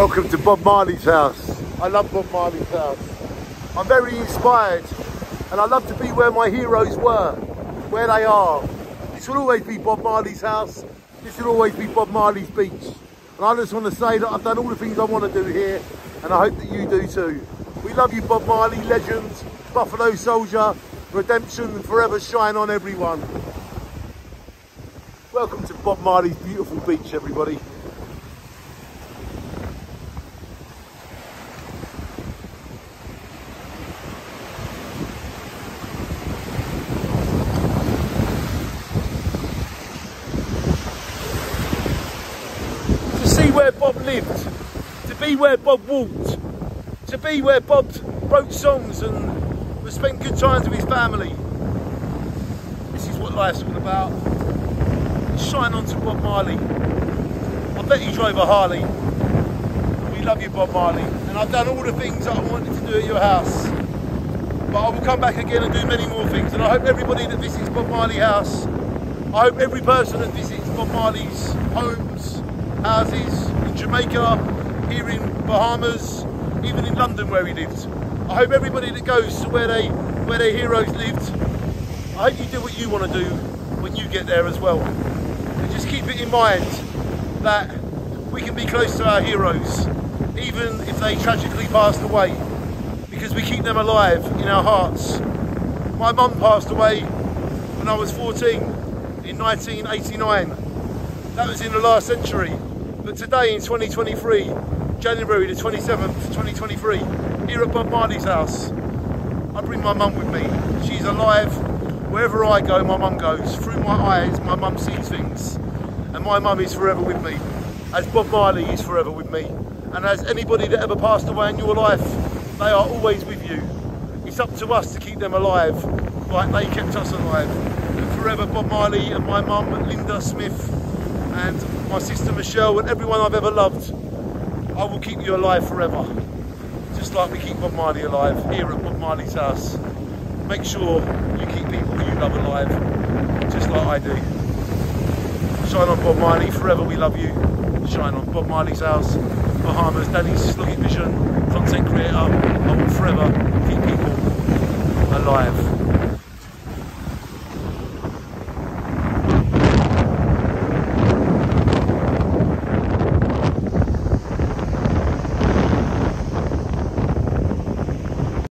Welcome to Bob Marley's house. I love Bob Marley's house. I'm very inspired and I love to be where my heroes were, where they are. This will always be Bob Marley's house. This will always be Bob Marley's beach. And I just want to say that I've done all the things I want to do here and I hope that you do too. We love you Bob Marley, legend, Buffalo Soldier, redemption and forever shine on everyone. Welcome to Bob Marley's beautiful beach everybody. See where Bob lived, to be where Bob walked, to be where Bob wrote songs and was spent good times with his family. This is what life's all about. Shine on to Bob Marley. I bet he drove a Harley. We love you, Bob Marley. And I've done all the things that I wanted to do at your house. But I will come back again and do many more things. And I hope everybody that visits Bob Marley House, I hope every person that visits Bob Marley's homes, houses Jamaica, here in Bahamas, even in London where he lived. I hope everybody that goes to where they where their heroes lived, I hope you do what you want to do when you get there as well. And just keep it in mind that we can be close to our heroes, even if they tragically passed away, because we keep them alive in our hearts. My mum passed away when I was 14 in 1989. That was in the last century. But today in 2023, January the 27th, 2023, here at Bob Marley's house, I bring my mum with me. She's alive. Wherever I go, my mum goes. Through my eyes, my mum sees things. And my mum is forever with me. As Bob Marley is forever with me. And as anybody that ever passed away in your life, they are always with you. It's up to us to keep them alive, like they kept us alive. And forever Bob Marley and my mum, Linda Smith, and my sister Michelle, and everyone I've ever loved, I will keep you alive forever. Just like we keep Bob Marley alive here at Bob Marley's house. Make sure you keep people you love alive, just like I do. Shine on Bob Marley, forever we love you. Shine on Bob Marley's house, Bahamas, Danny's Sloggett Vision, content creator. I will forever keep people alive.